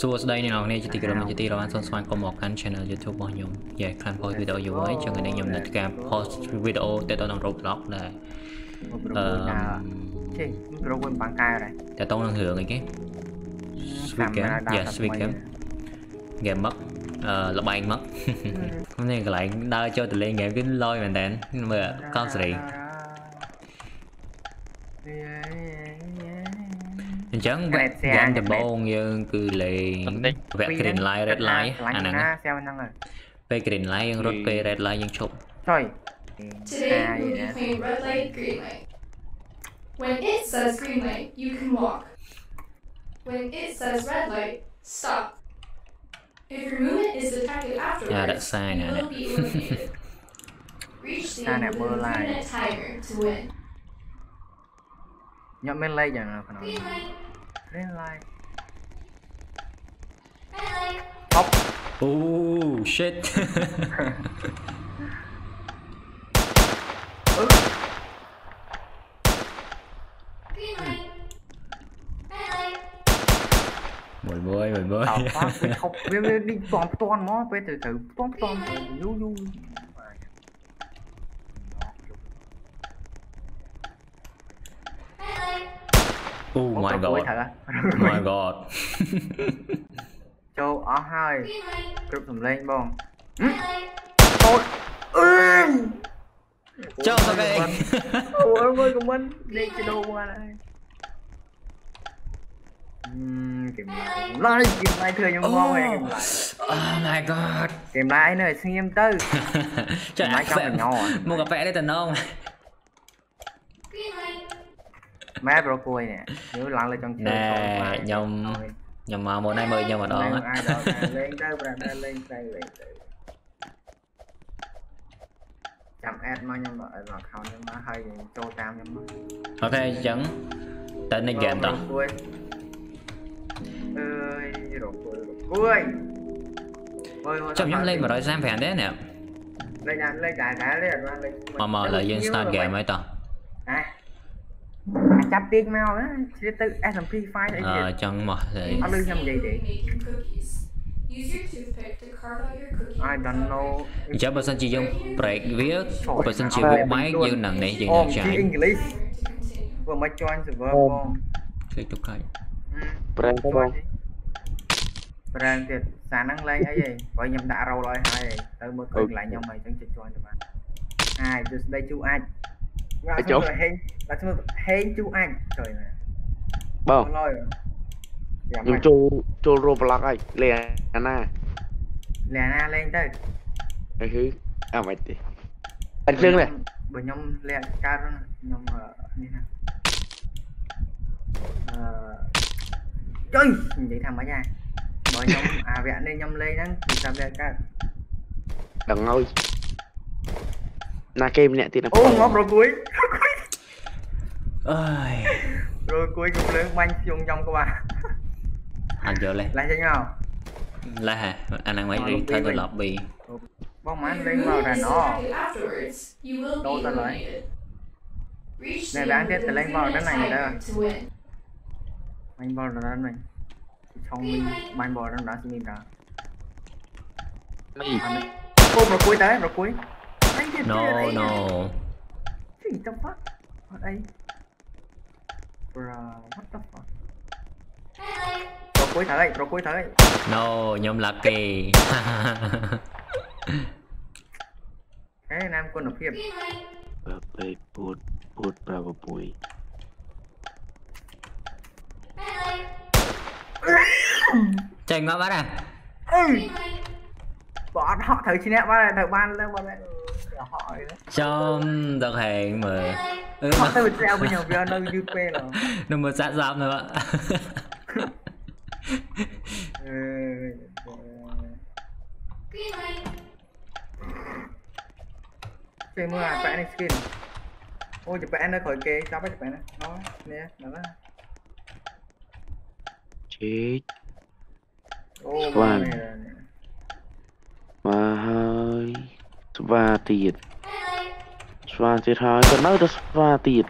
សួស្តីអ្នកនរគ្នាជាទីគោរពនិងជាទីរាប់អានសូមស្វាគមន៍មកកាន់ Channel YouTube របស់ខ្ញុំយ៉ាខាន post វីដេអូយូរហើយចឹងថ្ងៃនេះខ្ញុំនៅការ post វីដេអូទាក់ទងនឹង Roblox ដែរអឺចេះរកវិញបាំងកែដែរទាក់ទងនឹងរឿងអីគេ Sweet Game yeah Sweet Game game មកអឺលបែងមកនេះកន្លែងដើរចូលទៅលេង game គឺលយមែនតើមើលកោតសេរី អញ្ចឹងវគ្គយ៉ាងដំបូងយើងគឺលេងវគ្គ green light red light អាហ្នឹង ណាសែវហ្នឹងហើយ ពេល green light យើងរត់ពេល red light យើងឈប់ ចុយ Today we'll be playing red light, green light. When it says green light, you can walk. When it says red light, stop. If your movement is detected afterwards, that's fine, you isn't will be eliminated. Reach the Sign end at of the blue line. minute timer to win. nhóm melee chẳng phải nói. Melee pop oh shit. Ừ. mười mươi mười mươi. Không biết đi toàn toàn mó bây từ từ. Toàn toàn du du. Oh my god. Oh my god. Châu ở hai. Chụp tùm lên bông. Ôi. Châu sao vậy? Ôi ông ơi của mình đi chơi đồ qua đây. Kiểm lại kiểm lại thừa nhưng mà ngon này kiểm lại. Oh, oh my god. Kiểm lại nữa em tư. Trời ơi. Một cà phê đấy tần ông. mẹ pro cua nè nếu lắng là trong nè nhầm nhầm mà một nay mời nhầm mà đó. Lên tới lên lên tới lên tới chậm ad mà nhưng mà ờ, mà không nhưng mà hơi trâu tam nhưng mà ok chẳng tên này game đó. Rồi cuối chậm nhắm lên mà rồi xem phèn đấy nè. Lên đàn lên đại đá lên mà mà lại dân start game ấy tao. ចាប់ទាញមកណាជ្រៀតទៅ SMP file អីទៀតអឺចង់មកហើយអត់លើខ្ញុំនិយាយទេ Use your toothpick to carve out your cookie. I don't know. អញ្ចឹងបើសិនជាយើង break វាបើសិនជាវាបែកយើងនឹងនេះយើងនឹងចាយ English ធ្វើមិនចាញ់ server បង click to click break ទៅបង break ទៀតសារហ្នឹងលេងអីហីបើខ្ញុំដាក់ roll ឲ្យហើយទៅមើលឃើញកន្លែងខ្ញុំហើយអញ្ចឹងចិត្តចាញ់ទៅបានអាយទស្សនីជួអាច là chỗ. hên. Là chúng hên chú anh. Trời này vâng dạ, nhưng chu chu roblox ấy lè na. Lè na lên tới. Cái thứ à mày đi anh dương này. Bởi nhóm lè ca đó nhóm ờ, như nào? Ờ. Chơi vậy thằng mấy nhà bởi nhóm à vẹn nên nhóm lên nắng thì sao lè ca. Đừng ngồi. Na kem nhẹ thì nó ô ngót rồi cuối ơi. Rồi cuối cùng lấy banh xuống trong các bạn. À, anh vô lên. Lên chứ không lên hả? Anh đang ờ, mấy đi. thôi tôi lọt bì bóng anh lên vào là nó. Đâu ta lại này đáng chết phải lên vào đến này đó anh vào là đến này. Xong mình banh bò nó đã xin mình ra mày. Ôm rồi cuối đấy rồi cuối. No no. Gì trong phát? Ở đây. Bruh, what the fuck? Pro cuối thấy, pro cuối thấy. No, nhóm kỳ. Cái nam quân độc hiệp. Babe, put, put, bravo boy. Chành quá bác à? Ừ. Bọn họ thấy chị nè, bác được ban lên bọn này. Cho được hẹn mà. Saya punya biar nak jumpa lah. Nama sat sam tu pak. Cái mưa à, bạn. Này skin Ôi, chụp bạn nó khỏi kê, sao bắt chụp bạn nó Đó, nè, nó là Chết Ô, bạn vâng. này là Mà hơi. Và tiền ស្វាទៀតហើយក៏នៅតែស្វាទៀត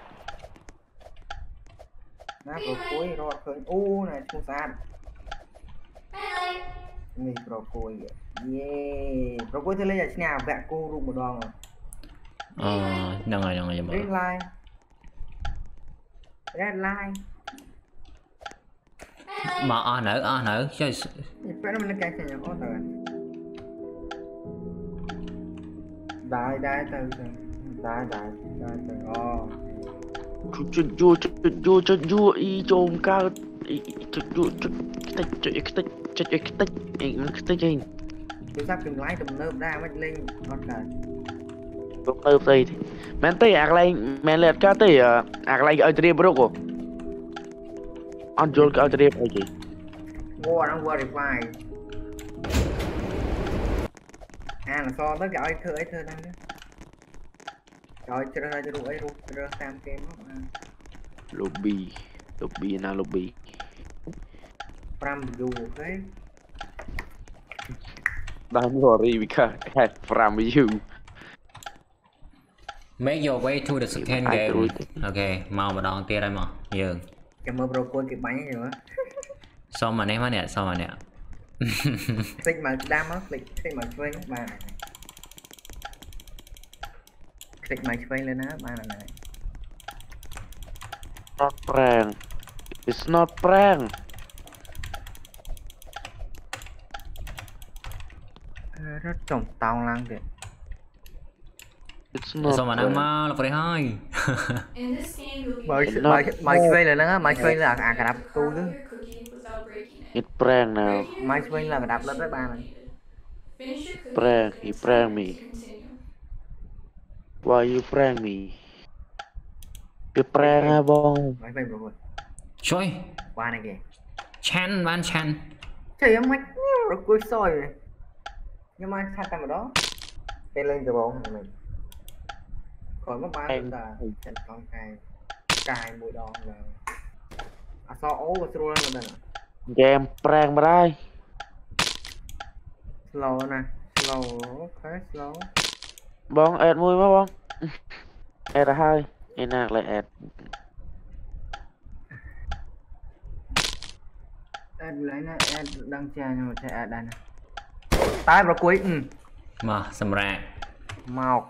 ណាប្រគួយរត់ឃើញអូណែឈ្មោះស្អាត Red light. នេះប្រគួយយេប្រគួយធ្វើលេងឲ្យឆ្ងាយវគ្គគូរូបម្ដង អឺហ្នឹងហើយហ្នឹងហើយចាំមើល Green line Red line Red light. មកអស់នៅអស់នៅជួយ នេះពេលមិនកាច់ខ្ញុំអត់ទៅដែរដែរទៅ ដែរដែរដែរទៅអូចុចយួរចុចយួរចុចយួរអ៊ីចូលកើតអ៊ីចុចយួរចុចខ្ទេចចុចខ្ទេចចុចខ្ទេចអីមិនខ្ទេចអីទូរស័ព្ទចម្លាយទំនើបដែរមិនលេងអត់កើតទៅទៅស្អីទេមែនទេអាកន្លែងមែនលេអត់កើតទេអាកន្លែងឲ្យត្រៀមរុកអត់យល់ឲ្យត្រៀមអីគេងួរហ្នឹង verify អានអសទៅគេឲ្យធ្វើអីធ្វើហ្នឹងទៅគេ ឲ្យជ្រើសឲ្យរូបអីរូបជ្រើសតាមគេមកណា lobby lobby ណា lobby 5 view ហើយដល់យូរីវិកាខែ5 view make your way to the second game អូខេមកម្ដងទៀតហើយមកយើងចាំមើលប្រគួនគេបាញ់ហ្នឹងសុំអានេះមកនេះសុំអានេះតិចមកដាំមកភ្លេចភ្លេចមកឆ្វេងបាន ฟกต์มาช่วยเลยนะมาหน่อย not prank it's not prank รถจมตองลังเด็ด it's not สมานังมาเราไปให้มามามาช่วยเลยนะมาช่วยหลยอ่ากระดับตู้ด้วย it prank มาช่วยหลยกระดับแล้วได้บ้าง prank he prank me Why you prank me? You prank ហ่าបង Mày mày bro bro. ជួយ Qua này kìa. ឆាន់បានឆាន់ Trời ơi mày rồi cuối soi rồi. Nhưng mà sao tao mà đó? Cái lên cho bọn mình. Còn mất ba Em- chúng ta trận con cài cài mũi đòn là à sao ố và sro lên một lần à? ហ្គេមប្រាំងបរាយ Slow nè, slow, ok slow. បងអេតមួយមកបងអេតទៅហើយឯណាកន្លែងអេតអេដឡើងណាអេដដឹងចាខ្ញុំចេះអេដដែរណាតែប្រគួយអឺមកសម្រាប់មក